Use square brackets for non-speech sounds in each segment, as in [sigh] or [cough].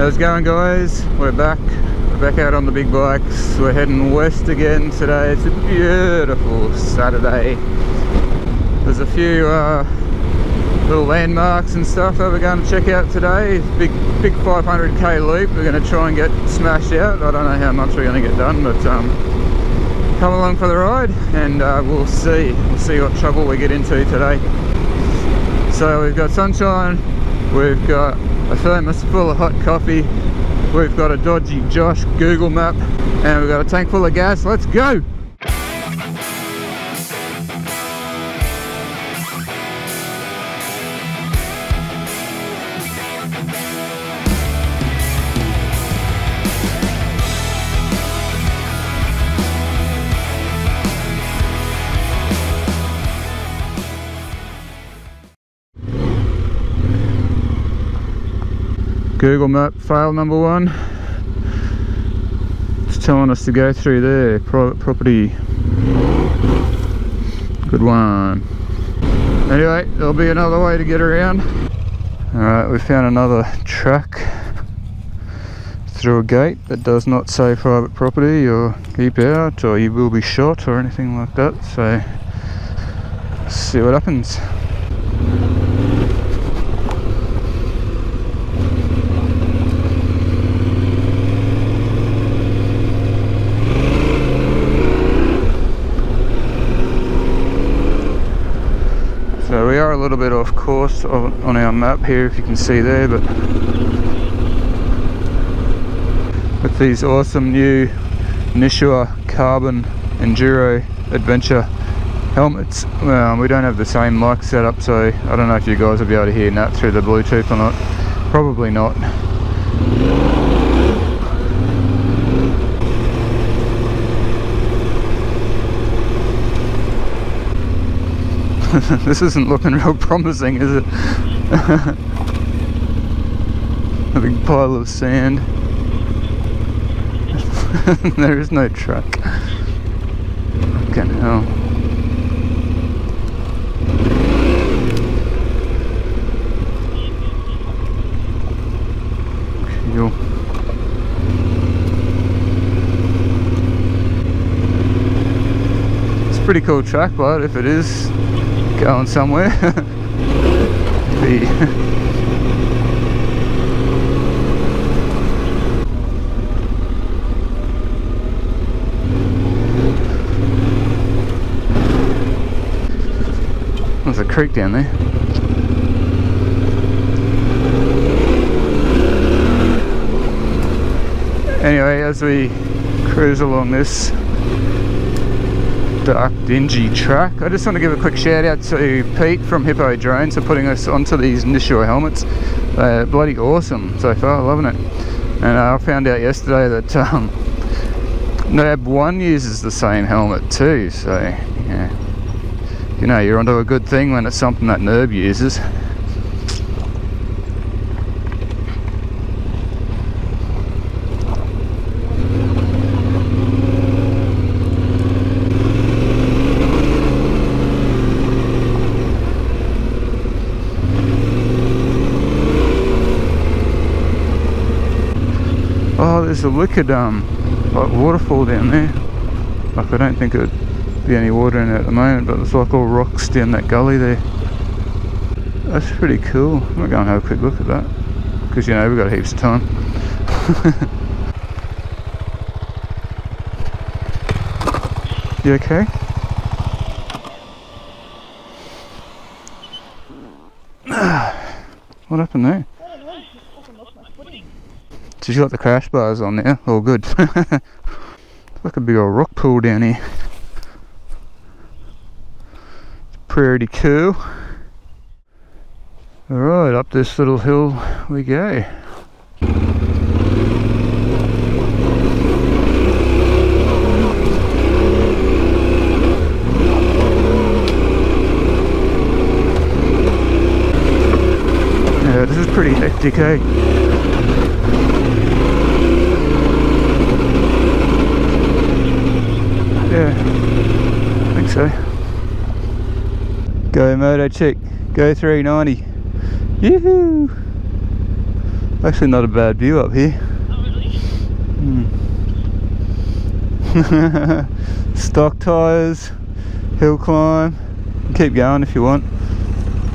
How's it going guys? We're back. We're back out on the big bikes. We're heading west again today. It's a beautiful Saturday. There's a few uh, little landmarks and stuff that we're going to check out today. Big big 500k loop we're going to try and get smashed out. I don't know how much we're going to get done but um, come along for the ride and uh, we'll see. We'll see what trouble we get into today. So we've got sunshine, we've got a thermos full of hot coffee. We've got a dodgy Josh Google map. And we've got a tank full of gas. Let's go Google map file number one. It's telling us to go through there. Private property. Good one. Anyway there'll be another way to get around. All right we found another track through a gate that does not say private property or keep out or you will be shot or anything like that so see what happens So we are a little bit off course on our map here if you can see there but with these awesome new Nishua Carbon Enduro Adventure helmets. Well, we don't have the same mic setup so I don't know if you guys will be able to hear that through the Bluetooth or not. Probably not [laughs] this isn't looking real [laughs] promising, is it? [laughs] A big pile of sand. there is no truck. Fucking hell. Cool. It's a pretty cool track, but if it is going somewhere. [laughs] There's a creek down there. Anyway, as we cruise along this dark dingy track. I just want to give a quick shout out to Pete from Hippo Drones for putting us onto these Nishua helmets. They're bloody awesome so far, loving it. And uh, I found out yesterday that um, NAB 1 uses the same helmet too, so yeah. You know, you're onto a good thing when it's something that NERB uses. Oh, there's a wicked um, like waterfall down there. Like I don't think there'd be any water in it at the moment, but it's like all rocks down that gully there. That's pretty cool. I'm gonna go and have a quick look at that. Because you know, we've got heaps of time. [laughs] you okay? [sighs] what happened there? She's got the crash bars on there, all good. [laughs] like a big old rock pool down here. It's pretty cool. Alright, up this little hill we go. Yeah, this is pretty hectic, eh? Yeah, I think so. Go Moto Chick, go 390. Yoo-hoo! Actually not a bad view up here. Really? Hmm. [laughs] Stock tyres, hill climb. Keep going if you want.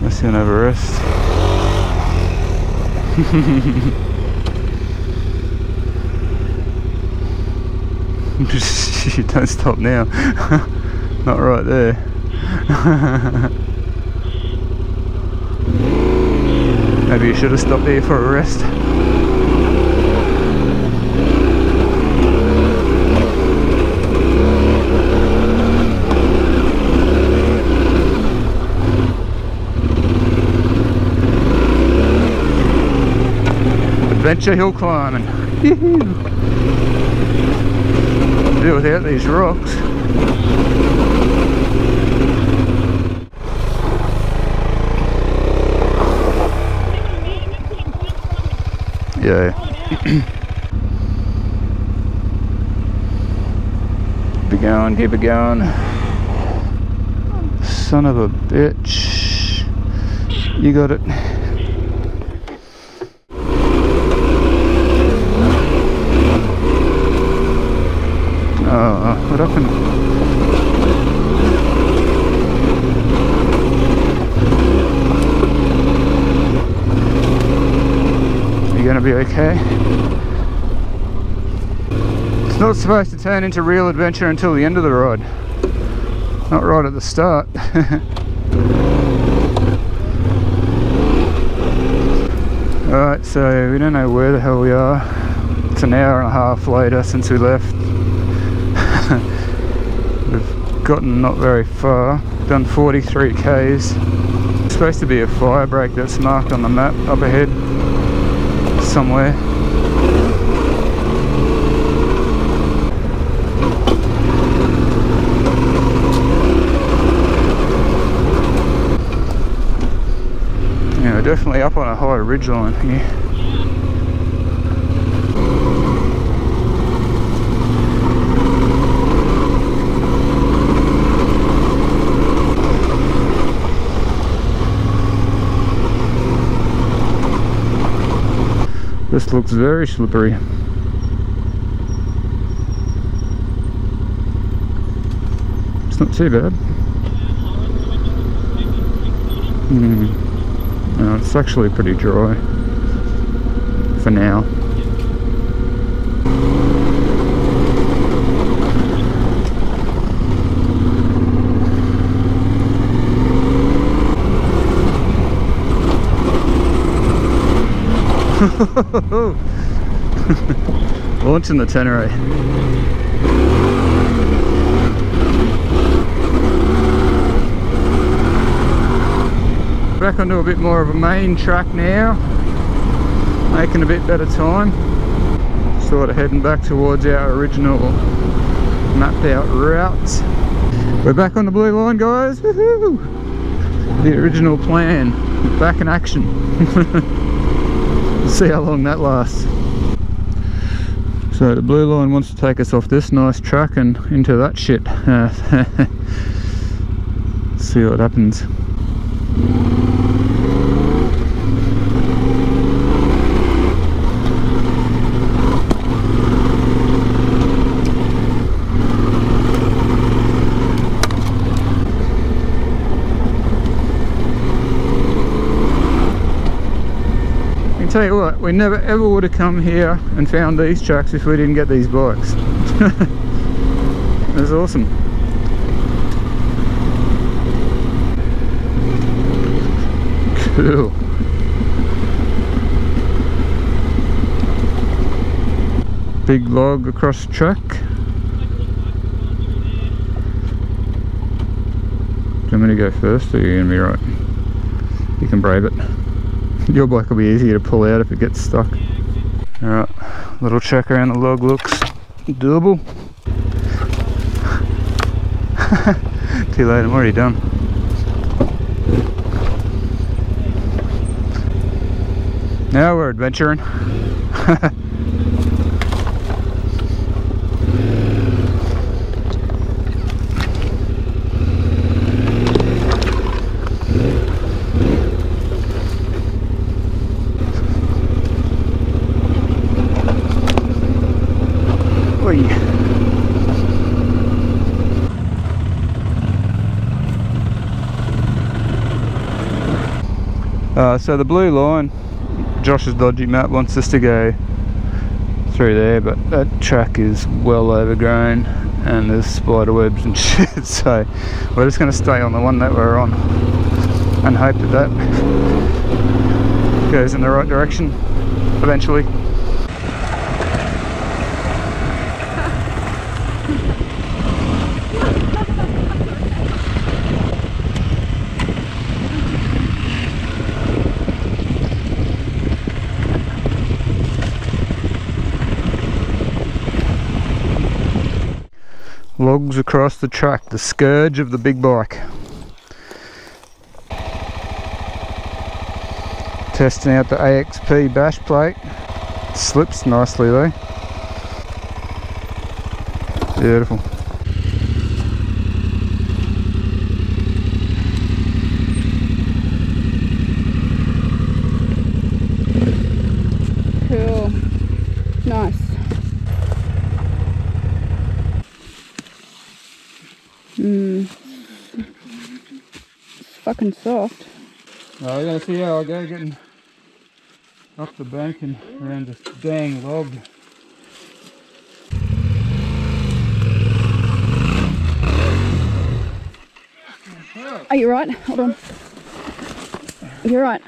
Unless you want to have a rest. Don't stop now. [laughs] Not right there. [laughs] Maybe you should have stopped there for a rest. Adventure hill climbing. [laughs] Do without these rocks. Yeah. keep it going, keep it going. Son of a bitch. You got it. Oh, what happened? Be okay? It's not supposed to turn into real adventure until the end of the ride. Not right at the start. [laughs] Alright, so we don't know where the hell we are. It's an hour and a half later since we left. [laughs] We've gotten not very far, done 43 k's. It's supposed to be a fire break that's marked on the map up ahead somewhere. Yeah, we're definitely up on a high ridge line here. This looks very slippery. It's not too bad. Hmm. No, it's actually pretty dry for now. [laughs] Launching the Tenere. Back onto a bit more of a main track now. Making a bit better time. Sort of heading back towards our original mapped out routes. We're back on the blue line guys. The original plan. Back in action. [laughs] see how long that lasts. So the blue line wants to take us off this nice track and into that shit. Uh, [laughs] see what happens. Tell you what, we never ever would have come here and found these tracks if we didn't get these bikes. [laughs] That's awesome. Cool. Big log across the track. Do you want me to go first or are you going to be right? You can brave it. Your bike will be easier to pull out if it gets stuck. Alright, little check around the log looks doable. [laughs] Too late, I'm already done. Now we're adventuring. [laughs] Uh, so the blue line, Josh's dodgy map wants us to go through there, but that track is well overgrown and there's spider webs and [laughs] shit. So we're just going to stay on the one that we're on and hope that that goes in the right direction eventually. Logs across the track, the scourge of the big bike. Testing out the AXP bash plate. Slips nicely though. Beautiful. Cool. Nice. Mmm. It's soft. Well, I gotta see how I go getting up the bank and around this dang log. Are you right? Hold on. You're right.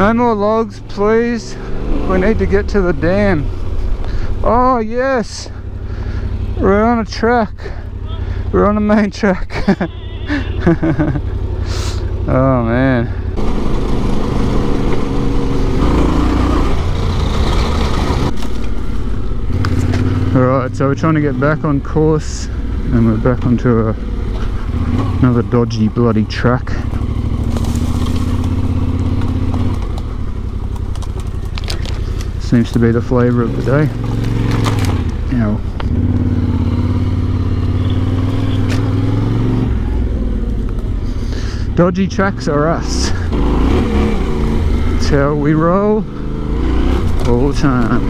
No more logs, please. We need to get to the dam. Oh, yes. We're on a track. We're on a main track. [laughs] oh, man. Alright, so we're trying to get back on course and we're back onto a, another dodgy bloody track. Seems to be the flavour of the day. Now, dodgy tracks are us. How we roll all the time.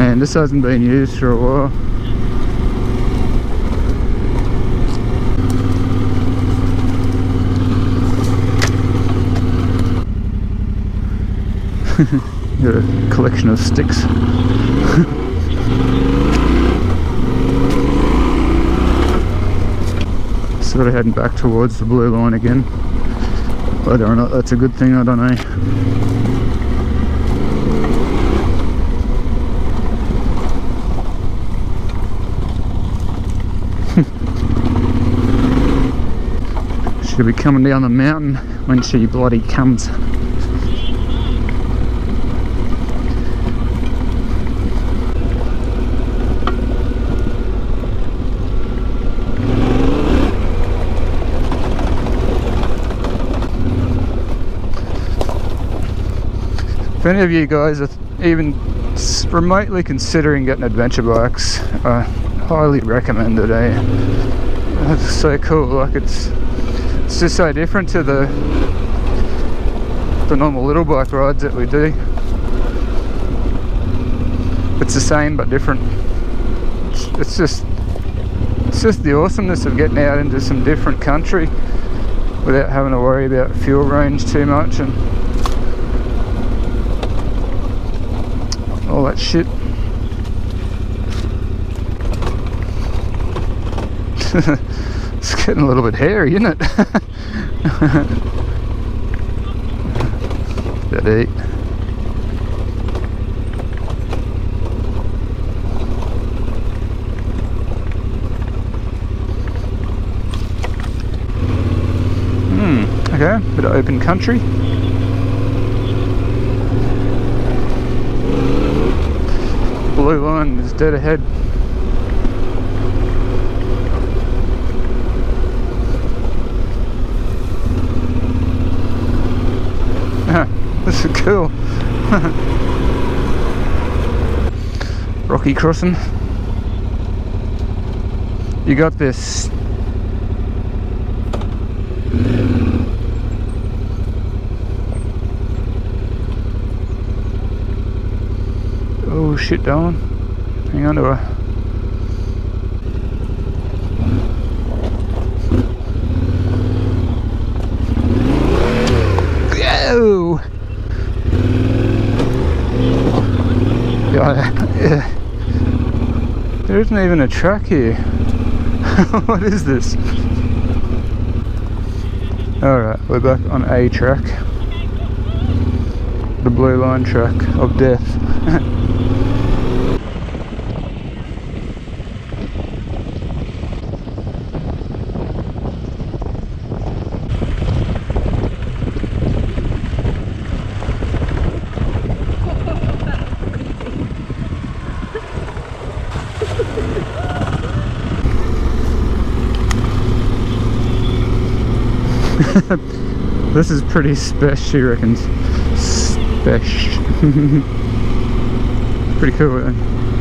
And this hasn't been used for a while. [laughs] Got a collection of sticks. [laughs] sort of heading back towards the blue line again. Whether or not that's a good thing, I don't know. [laughs] She'll be coming down the mountain when she bloody comes. If any of you guys are even remotely considering getting adventure bikes, I highly recommend it. Eh? It's so cool. Like it's it's just so different to the the normal little bike rides that we do. It's the same but different. It's, it's just it's just the awesomeness of getting out into some different country without having to worry about fuel range too much and that shit. [laughs] it's getting a little bit hairy, isn't it? [laughs] that eight. Hmm, okay, bit of open country. Blue line is dead ahead. [laughs] this is cool. [laughs] Rocky crossing. You got this. Oh shit, Don. Hang on to her. Go! Yeah, There isn't even a track here. [laughs] what is this? Alright, we're back on A track. The blue line track of death. [laughs] this is pretty special, she reckons. Special. [laughs] pretty cool, then.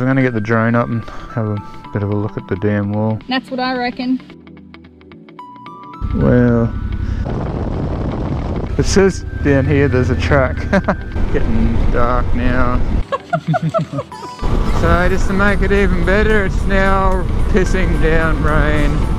I'm gonna get the drone up and have a bit of a look at the dam wall. That's what I reckon. Well, it says down here there's a track. [laughs] Getting dark now. [laughs] so just to make it even better, it's now pissing down rain.